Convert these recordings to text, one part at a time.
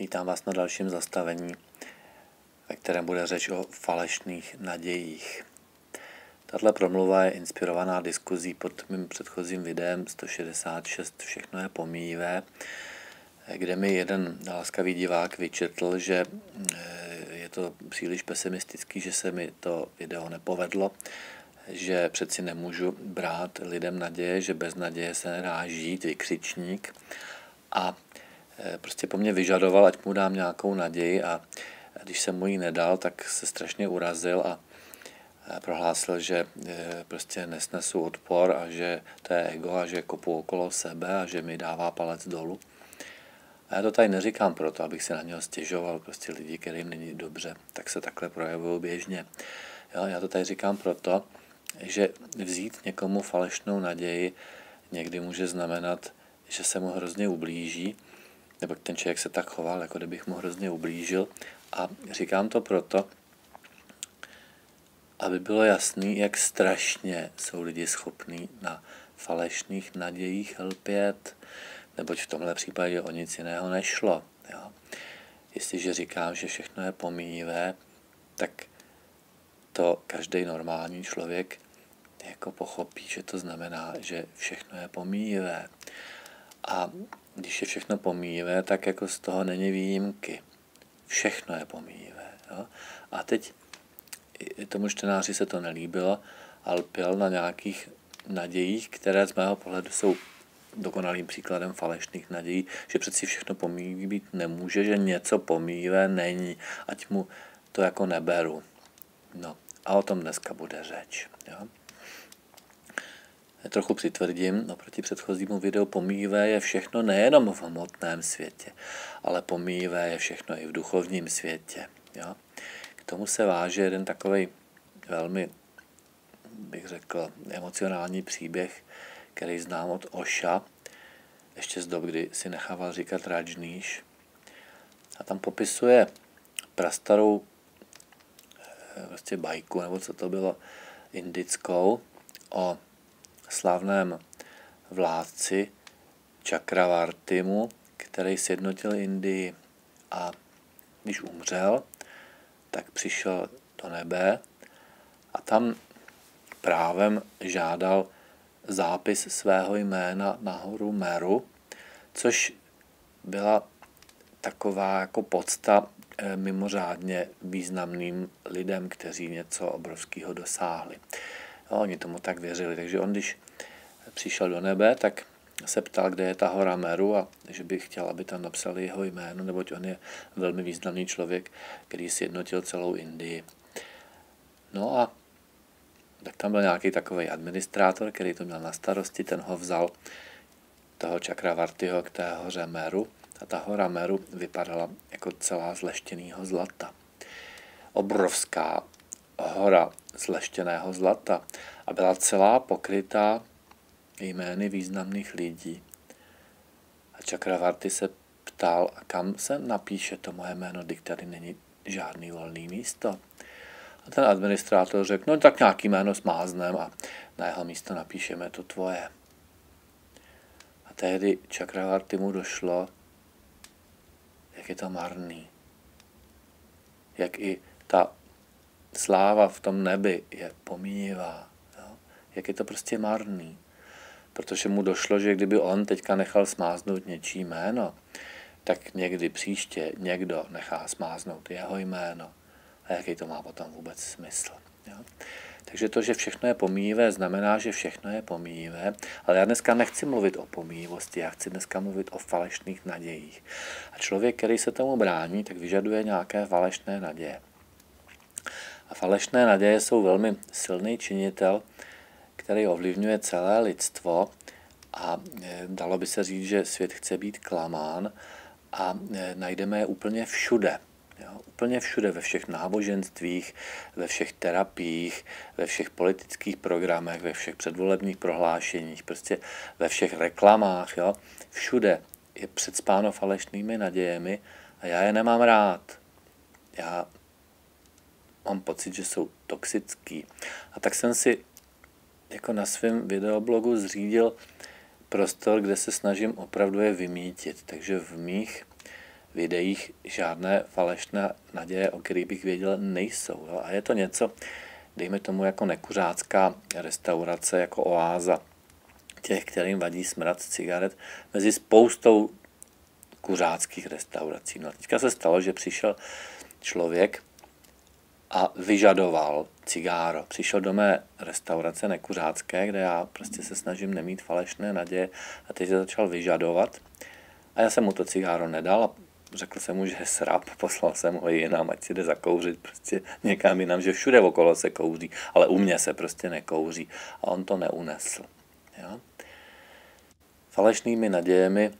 Vítám vás na dalším zastavení, ve kterém bude řeč o falešných nadějích. Tato promluva je inspirovaná diskuzí pod mým předchozím videem 166 Všechno je pomíjivé, kde mi jeden láskavý divák vyčetl, že eh, je to příliš pesimistický, že se mi to video nepovedlo, že přeci nemůžu brát lidem naděje, že bez naděje se nedá žít, vykřičník. A prostě po mně vyžadoval, ať mu dám nějakou naději a když jsem mu ji nedal, tak se strašně urazil a prohlásil, že eh, prostě nesnesu odpor a že to je ego a že kopu okolo sebe a že mi dává palec dolů. A já to tady neříkám proto, abych se na něho stěžoval, prostě lidi, kterým není dobře, tak se takhle projevují běžně. Jo, já to tady říkám proto, že vzít někomu falešnou naději někdy může znamenat, že se mu hrozně ublíží, nebo ten člověk se tak choval, jako kdybych mu hrozně ublížil. A říkám to proto, aby bylo jasný, jak strašně jsou lidi schopní na falešných nadějích lpět, neboť v tomhle případě o nic jiného nešlo. Jo. Jestliže říkám, že všechno je pomíjivé, tak to každý normální člověk jako pochopí, že to znamená, že všechno je pomíjivé. A když je všechno pomíjivé, tak jako z toho není výjimky. Všechno je pomíjivé. Jo? A teď tomu čtenáři se to nelíbilo a lpěl na nějakých nadějích, které z mého pohledu jsou dokonalým příkladem falešných nadějí, že přeci všechno pomíjivé být nemůže, že něco pomíjivé není, ať mu to jako neberu. No a o tom dneska bude řeč. Jo? Trochu přitvrdím, oproti předchozímu videu, pomíjivé je všechno nejenom v hmotném světě, ale pomíjivé je všechno i v duchovním světě. Jo? K tomu se váže jeden takový velmi, bych řekl, emocionální příběh, který znám od Oša, ještě z dob, kdy si nechával říkat Rajníš. A tam popisuje prastarou eh, vlastně bajku, nebo co to bylo, indickou, o slavném vládci Chakravartimu, který sjednotil Indii a když umřel, tak přišel do nebe a tam právem žádal zápis svého jména na horu Meru, což byla taková jako podsta eh, mimořádně významným lidem, kteří něco obrovského dosáhli. A oni tomu tak věřili. Takže on, když přišel do nebe, tak se ptal, kde je ta hora Meru a že by chtěl, aby tam napsali jeho jméno, neboť on je velmi významný člověk, který sjednotil celou Indii. No a tak tam byl nějaký takový administrátor, který to měl na starosti, ten ho vzal toho Čakravartyho k té hoře Meru a ta hora Meru vypadala jako celá z zlata. Obrovská hora zleštěného zlata a byla celá pokrytá jmény významných lidí. A Čakravarty se ptal, a kam se napíše to moje jméno, když tady není žádný volný místo. A ten administrátor řekl, no tak nějaký jméno smáznem a na jeho místo napíšeme to tvoje. A tehdy Čakravarty mu došlo, jak je to marný. Jak i ta sláva v tom nebi je pomíjivá. Jo? Jak je to prostě marný. Protože mu došlo, že kdyby on teďka nechal smáznout něčí jméno, tak někdy příště někdo nechá smáznout jeho jméno. A jaký to má potom vůbec smysl. Jo? Takže to, že všechno je pomíjivé, znamená, že všechno je pomíjivé, ale já dneska nechci mluvit o pomíjivosti, já chci dneska mluvit o falešných nadějích. A člověk, který se tomu brání, tak vyžaduje nějaké falešné naděje. A falešné naděje jsou velmi silný činitel, který ovlivňuje celé lidstvo a e, dalo by se říct, že svět chce být klamán a e, najdeme je úplně všude. Jo, úplně všude, ve všech náboženstvích, ve všech terapiích, ve všech politických programech, ve všech předvolebních prohlášeních, prostě ve všech reklamách. Jo. Všude je předspáno falešnými nadějemi a já je nemám rád. Já mám pocit, že jsou toxický. A tak jsem si jako na svém videoblogu zřídil prostor, kde se snažím opravdu je vymítit. Takže v mých videích žádné falešné naděje, o kterých bych věděl, nejsou. Jo? A je to něco, dejme tomu jako nekuřácká restaurace, jako oáza těch, kterým vadí smrad cigaret, mezi spoustou kuřáckých restaurací. No teďka se stalo, že přišel člověk a vyžadoval cigáro. Přišel do mé restaurace nekuřácké, kde já prostě se snažím nemít falešné naděje a teď se začal vyžadovat. A já jsem mu to cigáro nedal a řekl jsem mu, že je srap, poslal jsem ho jinam, ať si jde zakouřit prostě někam jinam, že všude okolo se kouří, ale u mě se prostě nekouří. A on to neunesl. Jo? Falešnými nadějemi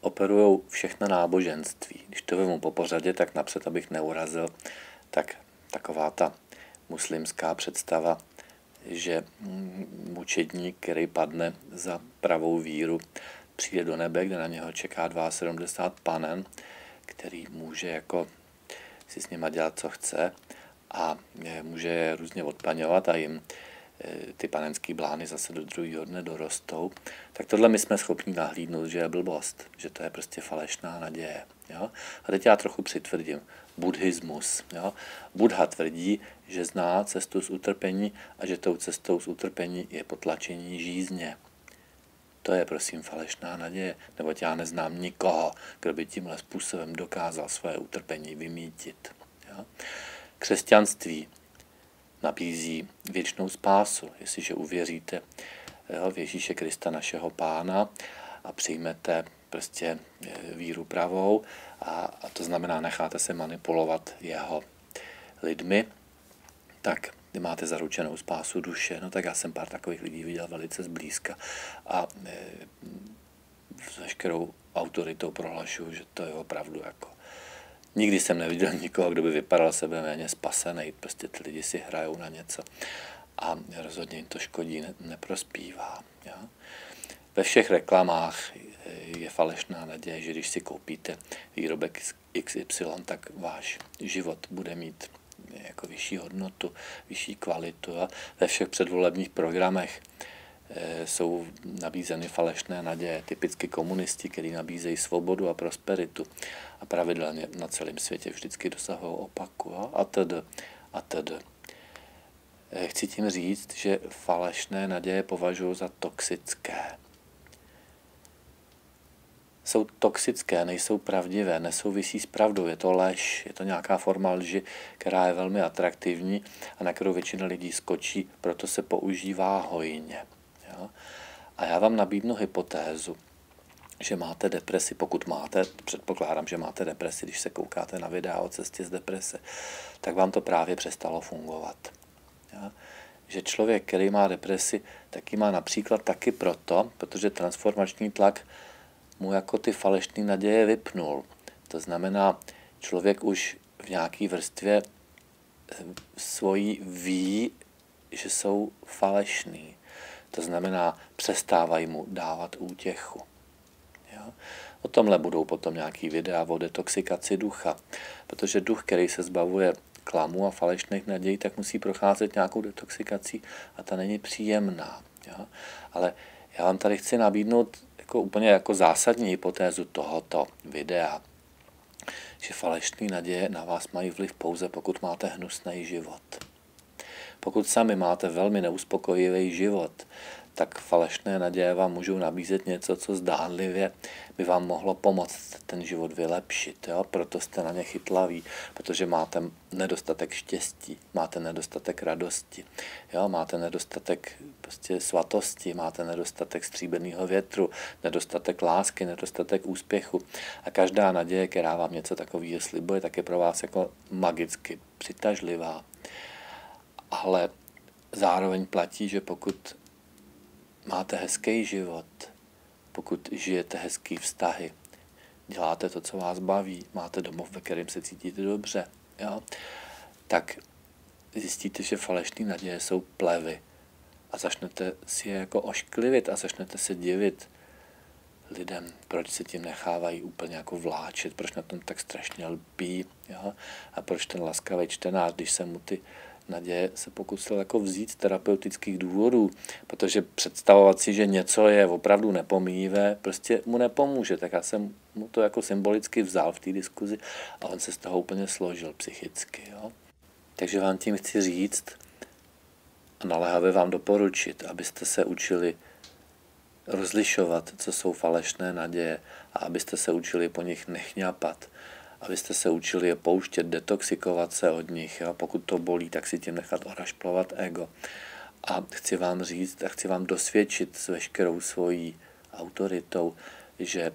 operují všechna náboženství. Když to vezmu po pořadě, tak napřed, abych neurazil, tak taková ta muslimská představa, že mučedník, který padne za pravou víru, přijde do nebe, kde na něho čeká 72 panen, který může jako si s nima dělat, co chce a může je různě odpaňovat a jim ty panenský blány zase do druhého dne dorostou, tak tohle my jsme schopni nahlídnout, že je blbost, že to je prostě falešná naděje. Jo? A teď já trochu přitvrdím. Buddhismus. Jo? Buddha tvrdí, že zná cestu z utrpení a že tou cestou z utrpení je potlačení žízně. To je prosím falešná naděje, neboť já neznám nikoho, kdo by tímhle způsobem dokázal své utrpení vymítit. Jo? Křesťanství nabízí věčnou spásu, jestliže uvěříte jo, v Ježíše Krista našeho pána a přijmete prostě eh, víru pravou a, a to znamená necháte se manipulovat jeho lidmi, tak máte zaručenou spásu duše. No tak já jsem pár takových lidí viděl velice zblízka a e, s veškerou autoritou prohlašuju, že to je opravdu jako Nikdy jsem neviděl nikoho, kdo by vypadal sebe méně spasený. Prostě ty lidi si hrajou na něco a rozhodně jim to škodí, ne, neprospívá. Ja? Ve všech reklamách je falešná naděje, že když si koupíte výrobek XY, tak váš život bude mít jako vyšší hodnotu, vyšší kvalitu a ve všech předvolebních programech jsou nabízeny falešné naděje, typicky komunisti, kteří nabízejí svobodu a prosperitu a pravidelně na celém světě vždycky dosahují opaku a tedy a tedy. Eh, chci tím říct, že falešné naděje považuji za toxické jsou toxické, nejsou pravdivé, nesouvisí s pravdou, je to lež, je to nějaká forma lži, která je velmi atraktivní a na kterou většina lidí skočí, proto se používá hojně. Jo? A já vám nabídnu hypotézu, že máte depresi, pokud máte, předpokládám, že máte depresi, když se koukáte na videa o cestě z deprese, tak vám to právě přestalo fungovat. Jo? Že člověk, který má depresi, taky má například taky proto, protože transformační tlak mu jako ty falešné naděje vypnul. To znamená, člověk už v nějaké vrstvě eh, svojí ví, že jsou falešný. To znamená, přestávají mu dávat útěchu. Jo? O tomhle budou potom nějaký videa o detoxikaci ducha, protože duch, který se zbavuje klamu a falešných nadějí, tak musí procházet nějakou detoxikací a ta není příjemná. Jo? Ale já vám tady chci nabídnout jako úplně jako zásadní hypotézu tohoto videa, že falešné naděje na vás mají vliv pouze, pokud máte hnusný život. Pokud sami máte velmi neuspokojivý život, tak falešné naděje vám můžou nabízet něco, co zdánlivě by vám mohlo pomoct ten život vylepšit. Jo? Proto jste na ně chytlaví, protože máte nedostatek štěstí, máte nedostatek radosti, jo? máte nedostatek prostě svatosti, máte nedostatek stříbeného větru, nedostatek lásky, nedostatek úspěchu. A každá naděje, která vám něco takového slibuje, tak je pro vás jako magicky přitažlivá. Ale zároveň platí, že pokud máte hezký život, pokud žijete hezký vztahy, děláte to, co vás baví, máte domov, ve kterém se cítíte dobře, jo, tak zjistíte, že falešné naděje jsou plevy a začnete si je jako ošklivit a začnete se divit lidem, proč se tím nechávají úplně jako vláčet, proč na tom tak strašně lpí, jo? a proč ten laskavý čtenář, když se mu ty naděje se pokusil jako vzít z terapeutických důvodů, protože představovat si, že něco je opravdu nepomíjivé, prostě mu nepomůže. Tak já jsem mu to jako symbolicky vzal v té diskuzi a on se z toho úplně složil psychicky. Jo? Takže vám tím chci říct a naléhavě vám doporučit, abyste se učili rozlišovat, co jsou falešné naděje a abyste se učili po nich nechňapat, abyste se učili je pouštět, detoxikovat se od nich. Jo? Pokud to bolí, tak si tím nechat orašplovat ego. A chci vám říct a chci vám dosvědčit s veškerou svojí autoritou, že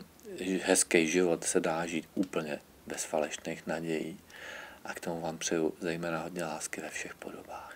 hezký život se dá žít úplně bez falešných nadějí. A k tomu vám přeju zejména hodně lásky ve všech podobách.